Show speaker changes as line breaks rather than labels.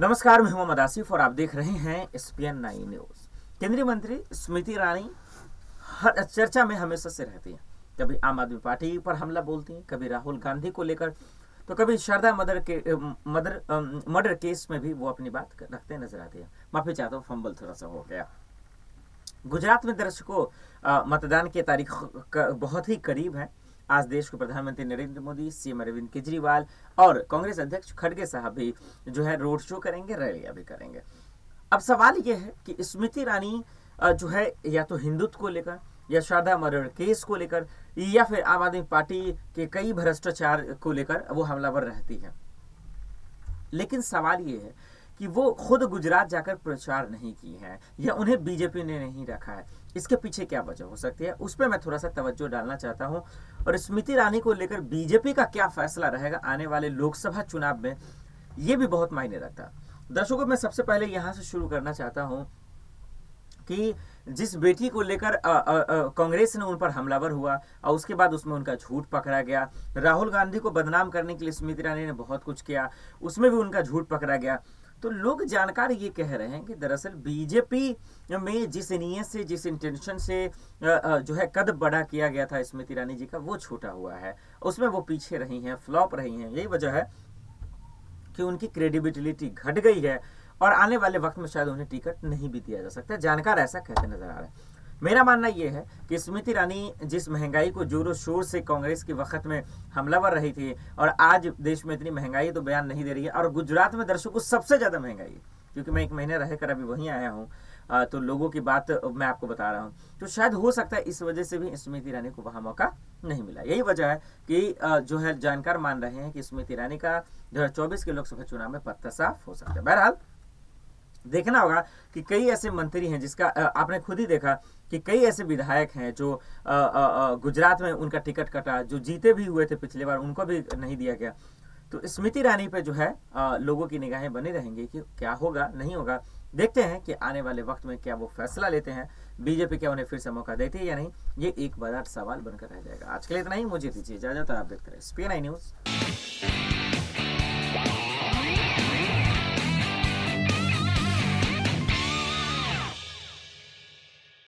नमस्कार, मैं मोहम्मद आसिफ और आप देख रहे हैं एसपीएन नाइन न्यूज़ केंद्रीय मंत्री स्मृति ईरानी हर चर्चा में हमेशा से रहती हैं। कभी आम आदमी पार्टी पर हमला बोलती हैं, कभी राहुल गांधी को लेकर तो कभी शारदा मदर के मदर मर्डर केस में भी वो अपनी बात रखते नज़र आते हैं। माफ़ी चाहता हूँ फंबल थोड़ा सा हो गया। गुजरात में दर्शकों मतदान की तारीख बहुत ही करीब है। आज देश के प्रधानमंत्री नरेंद्र मोदी, सीएम अरविंद केजरीवाल और कांग्रेस अध्यक्ष खड़गे साहब भी जो है रोड शो करेंगे, रैलियाँ भी करेंगे। अब सवाल यह है कि स्मृति ईरानी जो है या तो हिंदुत्व को लेकर या शारदा मर्डर केस को लेकर या फिर आम आदमी पार्टी के कई भ्रष्टाचार को लेकर वो हमलावर रहती है। लेकिन सवाल ये है कि वो खुद गुजरात जाकर प्रचार नहीं की है, या उन्हें बीजेपी ने नहीं रखा है। इसके पीछे क्या वजह हो सकती है? उस पर मैं थोड़ा सा तवज्जो डालना चाहता हूँ। और स्मृति ईरानी को लेकर बीजेपी का क्या फैसला रहेगा आने वाले लोकसभा चुनाव में, ये भी बहुत मायने रखता। दर्शकों, मैं सबसे पहले यहाँ से शुरू करना चाहता हूँ कि जिस बेटी को लेकर कांग्रेस ने उन पर हमलावर हुआ, और उसके बाद उसमें उनका झूठ पकड़ा गया। राहुल गांधी को बदनाम करने के लिए स्मृति ईरानी ने बहुत कुछ किया। उसमें भी उनका झूठ पकड़ा गया। तो लोग जानकार ये कह रहे हैं कि दरअसल बीजेपी में जिस नीयत से, जिस इंटेंशन से जो है कद बड़ा किया गया था स्मृति ईरानी जी का, वो छोटा हुआ है। उसमें वो पीछे रही हैं फ्लॉप रही हैं। यही वजह है कि उनकी क्रेडिबिलिटी घट गई है और आने वाले वक्त में शायद उन्हें टिकट नहीं भी दिया जा सकता। जानकार ऐसा कहते नज़र आ रहे हैं। मेरा मानना यह है कि स्मृति ईरानी जिस महँगाई को जोरों शोर से कांग्रेस के वक्त में हमलावर रही थी और आज देश में इतनी महँगाई तो बयान नहीं दे रही है और गुजरात में दर्शकों सबसे ज़्यादा महँगाई, क्योंकि मैं एक महीने रहकर अभी वहीं आया हूँ तो लोगों की बात मैं आपको बता रहा हूँ। तो शायद हो सकता है इस वजह से भी स्मृति ईरानी को वहाँ मौका नहीं मिला। यही वजह है कि जो है जानकार मान रहे हैं कि स्मृति ईरानी का चौबीस के लोकसभा चुनाव में पत्ता साफ़ हो सकता है। बहरहाल देखना होगा कि कई ऐसे मंत्री हैं जिसका आपने खुद ही देखा कि कई ऐसे विधायक हैं जो गुजरात में उनका टिकट कटा, जो जीते भी हुए थे पिछले बार, उनको भी नहीं दिया गया। तो स्मृति ईरानी पे जो है लोगों की निगाहें बनी रहेंगी कि क्या होगा, नहीं होगा। देखते हैं कि आने वाले वक्त में क्या वो फैसला लेते हैं, बीजेपी क्या उन्हें फिर से मौका देती है या नहीं, ये एक बड़ा सवाल बनकर रह जाएगा। आज के लिए इतना ही, मुझे दीजिए इजाज़त आप देखते रहे स्पी न्यूज़।